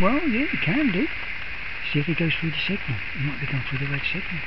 Well, yeah, you can do. See if he goes through the signal. He might be going through the red signal.